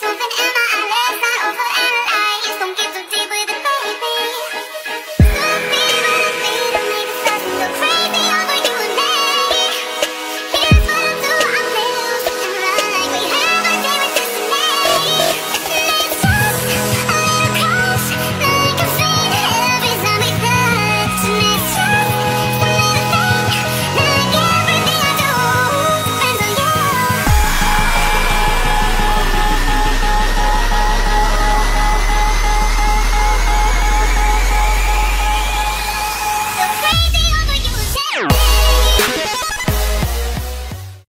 something else.